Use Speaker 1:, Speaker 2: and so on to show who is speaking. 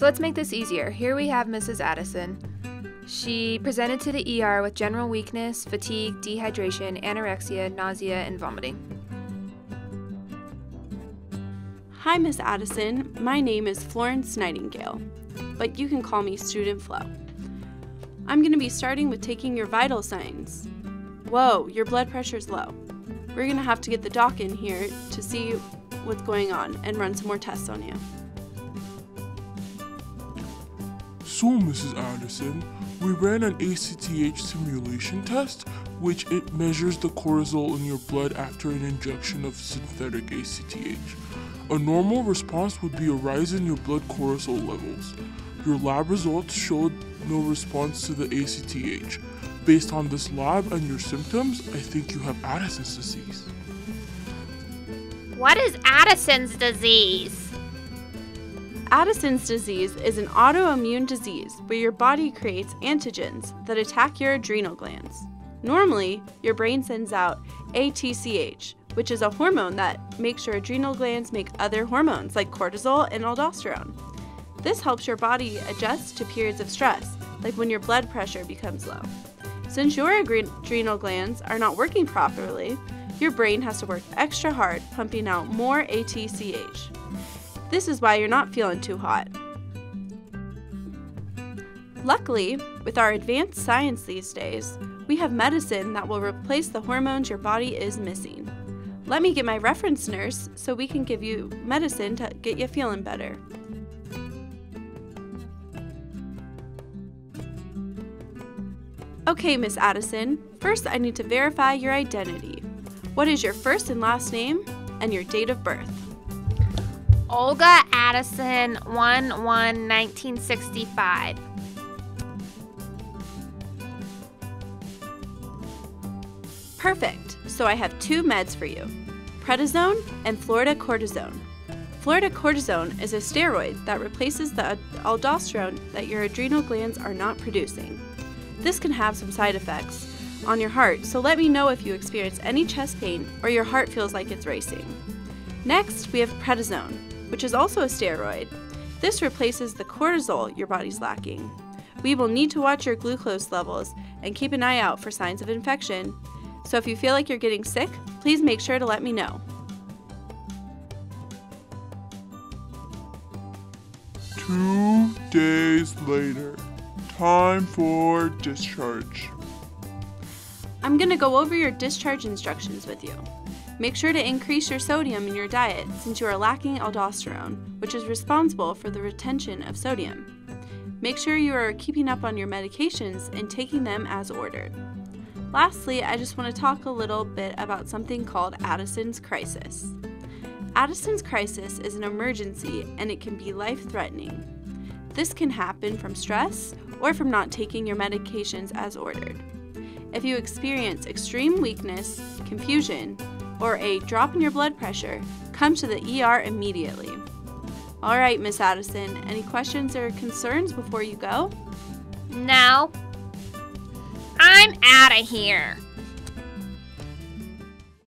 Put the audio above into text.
Speaker 1: So let's make this easier. Here we have Mrs. Addison. She presented to the ER with general weakness, fatigue, dehydration, anorexia, nausea, and vomiting.
Speaker 2: Hi, Miss Addison. My name is Florence Nightingale, but you can call me Student Flo. I'm going to be starting with taking your vital signs. Whoa, your blood pressure's low. We're going to have to get the doc in here to see what's going on and run some more tests on you.
Speaker 3: So, Mrs. Addison, we ran an ACTH stimulation test, which it measures the cortisol in your blood after an injection of synthetic ACTH. A normal response would be a rise in your blood cortisol levels. Your lab results showed no response to the ACTH. Based on this lab and your symptoms, I think you have Addison's disease.
Speaker 4: What is Addison's disease?
Speaker 2: Addison's disease is an autoimmune disease where your body creates antigens that attack your adrenal glands. Normally, your brain sends out ACTH, which is a hormone that makes your adrenal glands make other hormones like cortisol and aldosterone. This helps your body adjust to periods of stress, like when your blood pressure becomes low. Since your adrenal glands are not working properly, your brain has to work extra hard pumping out more ACTH. This is why you're not feeling too hot. Luckily, with our advanced science these days, we have medicine that will replace the hormones your body is missing. Let me get my reference nurse so we can give you medicine to get you feeling better. Okay, Miss Addison, first I need to verify your identity. What is your first and last name and your date of birth?
Speaker 4: Olga Addison, 1 1 1965.
Speaker 2: Perfect. So I have two meds for you prednisone and fludrocortisone. Florida cortisone is a steroid that replaces the aldosterone that your adrenal glands are not producing. This can have some side effects on your heart, so let me know if you experience any chest pain or your heart feels like it's racing. Next, we have prednisone, which is also a steroid. This replaces the cortisol your body's lacking. We will need to watch your glucose levels and keep an eye out for signs of infection. So if you feel like you're getting sick, please make sure to let me know.
Speaker 3: Two days later. Time for discharge.
Speaker 2: I'm going to go over your discharge instructions with you. Make sure to increase your sodium in your diet since you are lacking aldosterone, which is responsible for the retention of sodium. Make sure you are keeping up on your medications and taking them as ordered. Lastly, I just want to talk a little bit about something called Addison's crisis. Addison's crisis is an emergency and it can be life threatening. This can happen from stress or from not taking your medications as ordered. If you experience extreme weakness, confusion, or a drop in your blood pressure, come to the ER immediately. All right, Miss Addison, any questions or concerns before you go?
Speaker 4: No. I'm out of here.